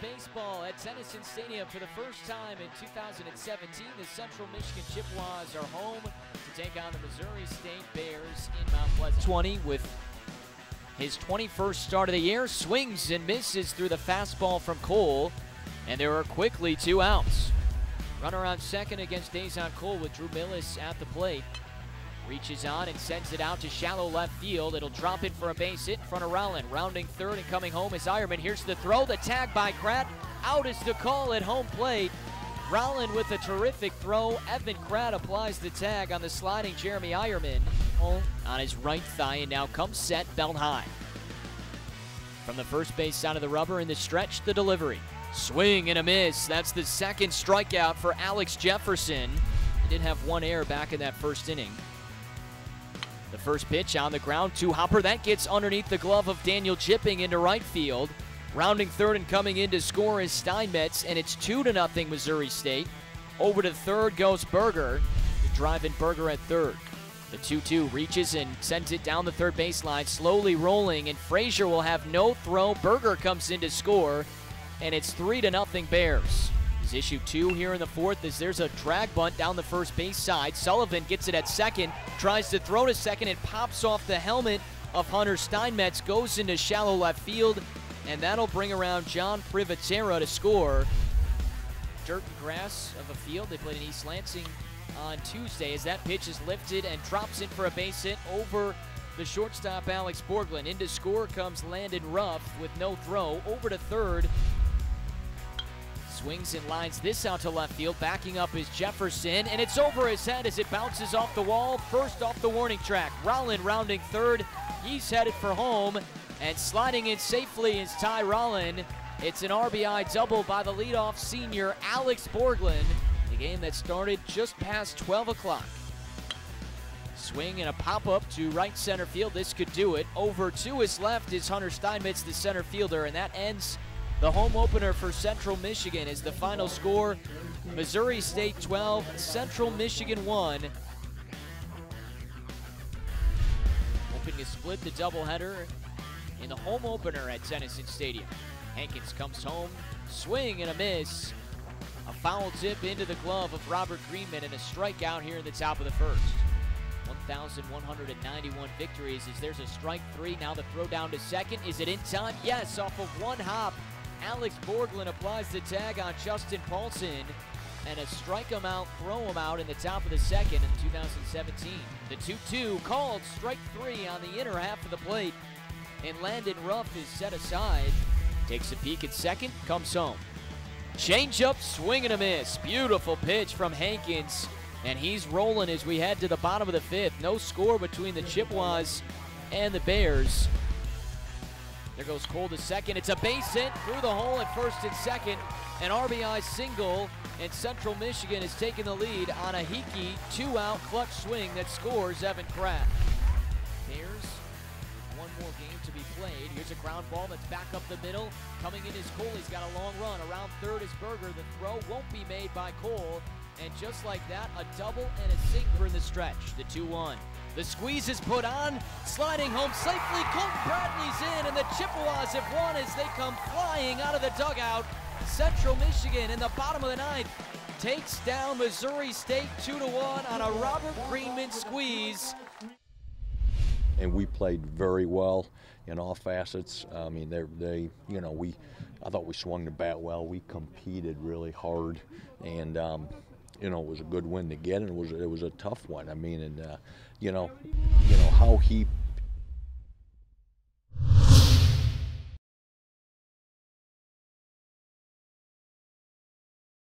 baseball at Theunissen Stadium for the first time in 2017. The Central Michigan Chippewas are home to take on the Missouri State Bears in Mount Pleasant. 20 with his 21st start of the year, swings and misses through the fastball from Cole, and there are quickly two outs. Runner on second against Dazon Cole with Drew Millis at the plate. Reaches on and sends it out to shallow left field. It'll drop in for a base hit in front of Rowland. Rounding third and coming home is Eierman. Here's the throw. The tag by Kratt. Out is the call at home plate. Rowland with a terrific throw. Evan Kratt applies the tag on the sliding Jeremy Eierman on his right thigh and now comes set belt high. From the first base side of the rubber in the stretch, the delivery. Swing and a miss. That's the second strikeout for Alex Jefferson. He did have one error back in that first inning. The first pitch on the ground to Hopper. That gets underneath the glove of Daniel Chipping into right field. Rounding third and coming in to score is Steinmetz, and it's 2 to nothing Missouri State. Over to third goes Burger. The drive in Burger at third. The 2 2 reaches and sends it down the third baseline, slowly rolling, and Frazier will have no throw. Burger comes in to score, and it's 3 to nothing Bears. Is issue two here in the fourth as there's a drag bunt down the first base side. Sullivan gets it at second, tries to throw to second. It pops off the helmet of Hunter Steinmetz, goes into shallow left field, and that'll bring around John Privatera to score. Dirt and grass of a field. They played in East Lansing on Tuesday as that pitch is lifted and drops in for a base hit over the shortstop Alex Borglin. Into score comes Landon Ruff with no throw. Over to third Swings and lines this out to left field. Backing up is Jefferson, and it's over his head as it bounces off the wall. First off the warning track. Rollin rounding third. He's headed for home, and sliding in safely is Ty Rollin. It's an RBI double by the leadoff senior Alex Borglin. The game that started just past 12 o'clock. Swing and a pop up to right center field. This could do it. Over to his left is Hunter Steinmetz, the center fielder, and that ends the home opener for Central Michigan is the final score. Missouri State 12, Central Michigan 1. Hoping to split the doubleheader in the home opener at Theunissen Stadium. Hankins comes home, swing and a miss. A foul tip into the glove of Robert Greenman and a strikeout here in the top of the first. 1,191 victories as there's a strike three. Now the throw down to second. Is it in time? Yes, off of one hop. Alex Borglin applies the tag on Justin Paulson and a strike him out, throw him out in the top of the second in 2017. The 2-2 called strike three on the inner half of the plate, and Landon Ruff is set aside. Takes a peek at second, comes home. Change up, swing and a miss. Beautiful pitch from Hankins, and he's rolling as we head to the bottom of the fifth. No score between the Chippewas and the Bears. There goes Cole to second. It's a base hit through the hole at first and second. An RBI single, and Central Michigan is taking the lead on a Hickey two-out clutch swing that scores Evan Kratt. Bears, one more game to be played. Here's a ground ball that's back up the middle. Coming in is Cole. He's got a long run. Around third is Burger. The throw won't be made by Cole. And just like that, a double and a single in the stretch. The 2-1. The squeeze is put on, sliding home safely. Colton Bradley's in, and the Chippewas have won as they come flying out of the dugout. Central Michigan in the bottom of the ninth takes down Missouri State 2 to 1 on a Robert Greenman squeeze. And we played very well in all facets. I mean, they, they, you know, we, I thought we swung the bat well. We competed really hard, and um, you know, it was a good win to get, and it was it was a tough one. I mean, and uh, you know, you know how he